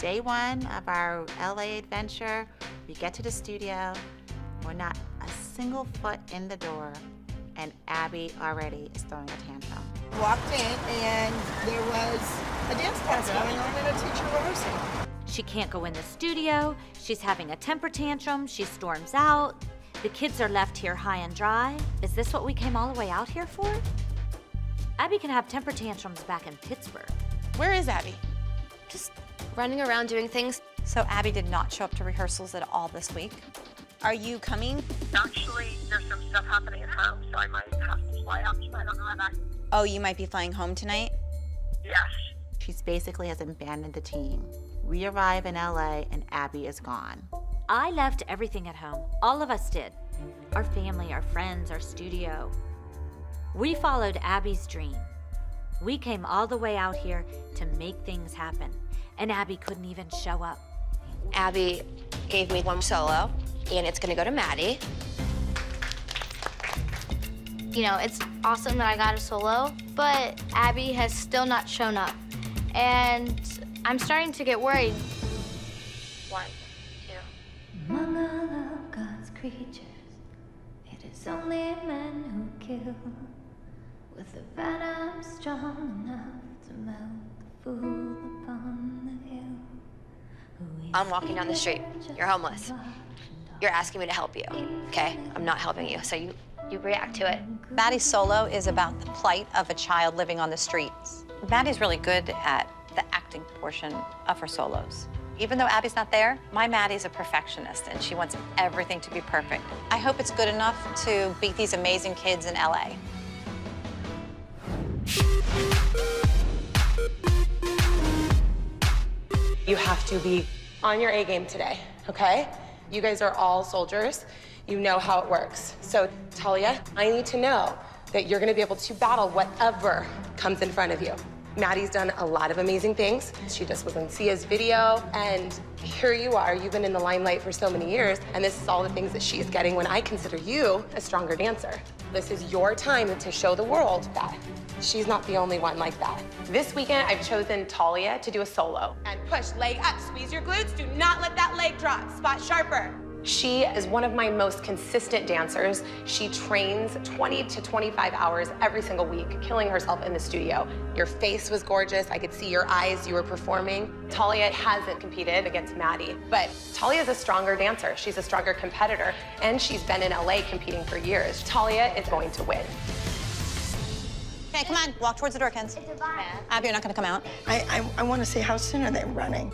Day one of our LA adventure, we get to the studio. We're not a single foot in the door, and Abby already is throwing a tantrum. Walked in, and there was a dance class going on and a teacher rehearsing. She can't go in the studio. She's having a temper tantrum. She storms out. The kids are left here high and dry. Is this what we came all the way out here for? Abby can have temper tantrums back in Pittsburgh. Where is Abby? Just running around doing things. So Abby did not show up to rehearsals at all this week. Are you coming? Actually, there's some stuff happening at home, so I might have to fly out tonight. I don't know how that. Oh, you might be flying home tonight? Yes. She's basically has abandoned the team. We arrive in LA, and Abby is gone. I left everything at home. All of us did. Our family, our friends, our studio. We followed Abby's dream. We came all the way out here to make things happen, and Abby couldn't even show up. Abby gave me one solo, and it's gonna go to Maddie. You know, it's awesome that I got a solo, but Abby has still not shown up. And I'm starting to get worried. One, two. Among all of God's creatures, it is only men who kill. With a venom strong enough to melt the fool upon the hill. I'm walking down the street. You're homeless. You're asking me to help you, okay? I'm not helping you, so you, you react to it. Maddie's solo is about the plight of a child living on the streets. Maddie's really good at the acting portion of her solos. Even though Abby's not there, my Maddie's a perfectionist and she wants everything to be perfect. I hope it's good enough to beat these amazing kids in LA. You have to be on your A game today, okay? You guys are all soldiers. You know how it works. So, Talia, I need to know that you're gonna be able to battle whatever comes in front of you. Maddie's done a lot of amazing things. She just was in Sia's video, and here you are. You've been in the limelight for so many years, and this is all the things that she's getting when I consider you a stronger dancer. This is your time to show the world that she's not the only one like that. This weekend, I've chosen Talia to do a solo. And push, leg up, squeeze your glutes. Do not let that leg drop. Spot sharper. She is one of my most consistent dancers. She trains 20 to 25 hours every single week, killing herself in the studio. Your face was gorgeous. I could see your eyes. You were performing. Talia hasn't competed against Maddie, but Talia is a stronger dancer. She's a stronger competitor, and she's been in LA competing for years. Talia is going to win. Okay, come on, walk towards the door, Kens. Abby, you're not gonna come out. I, I, I want to see how soon are they running.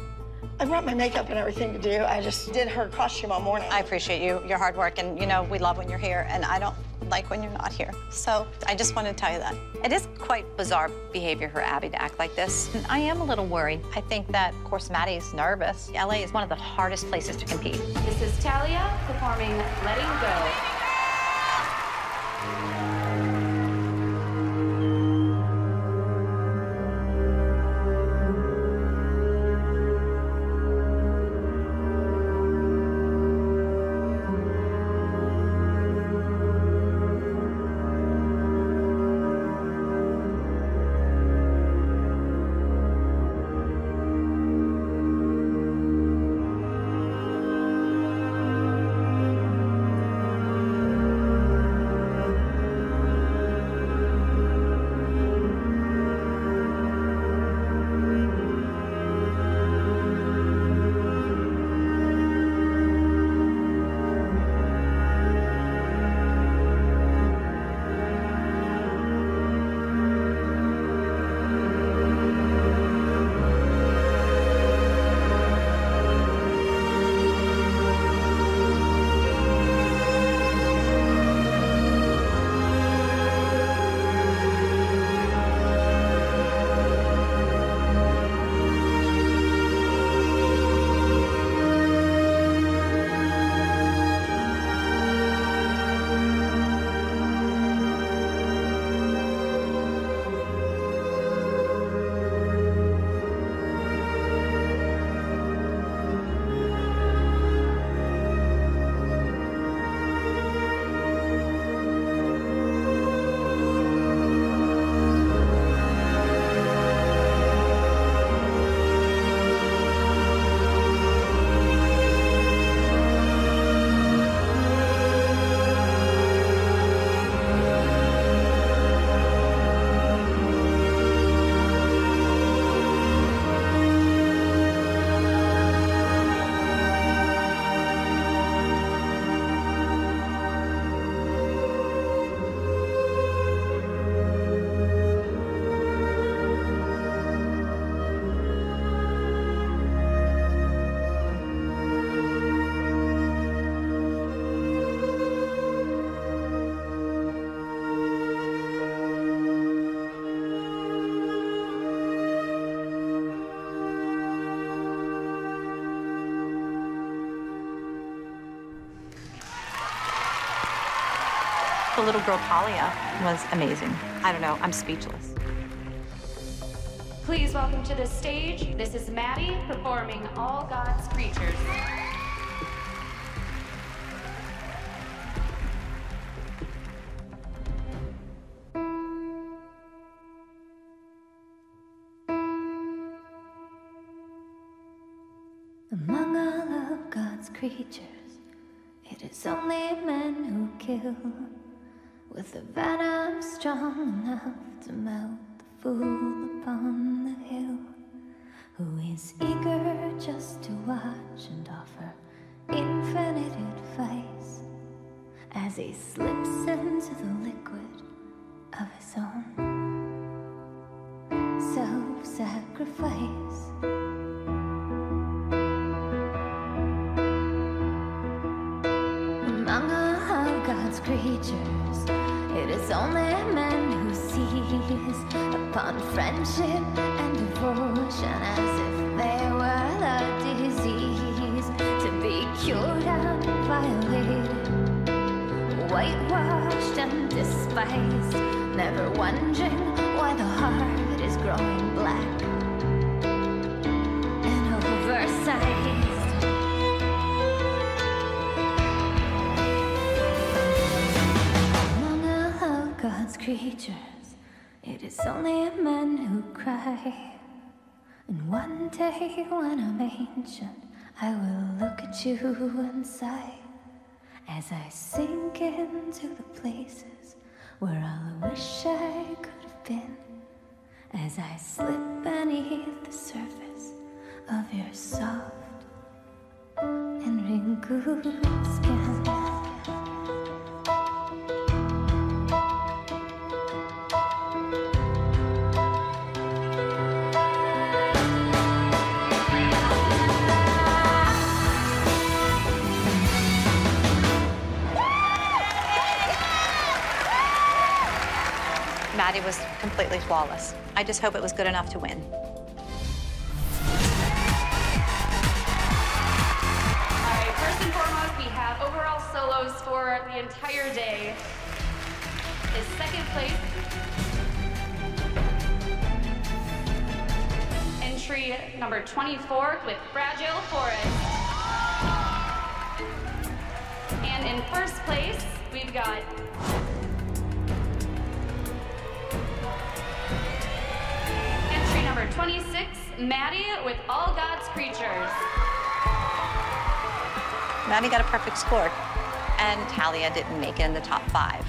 I brought my makeup and everything to do. I just did her costume all morning. I appreciate you, your hard work, and you know, we love when you're here, and I don't like when you're not here. So I just wanted to tell you that. It is quite bizarre behavior for Abby to act like this. And I am a little worried. I think that, of course, Maddie's nervous. LA is one of the hardest places to compete. This is Talia performing Letting Go. The little girl Talia was amazing. I don't know, I'm speechless. Please welcome to the stage. This is Maddie performing All God's Creatures. Among all of God's creatures, it is only men who kill with a venom strong enough to melt the fool upon the hill, who is eager just to watch and offer infinite advice as he slips into the liquid of his own self-sacrifice. Among all God's creatures, it is only man who sees upon friendship and devotion as if they were a disease to be cured and violated, whitewashed and despised, never wondering why the heart is growing black and oversized. God's creatures, it is only men who cry. And one day when I'm ancient, I will look at you and sigh as I sink into the places where I wish I could have been. As I slip beneath the surface of your soft and wrinkled skin. Was completely flawless. I just hope it was good enough to win. First and foremost, we have overall solos for the entire day. Is second place. Entry number 24 with Fragile Forest. And in first place, we've got 26, Maddie with All God's Creatures. Maddie got a perfect score, and Talia didn't make it in the top five.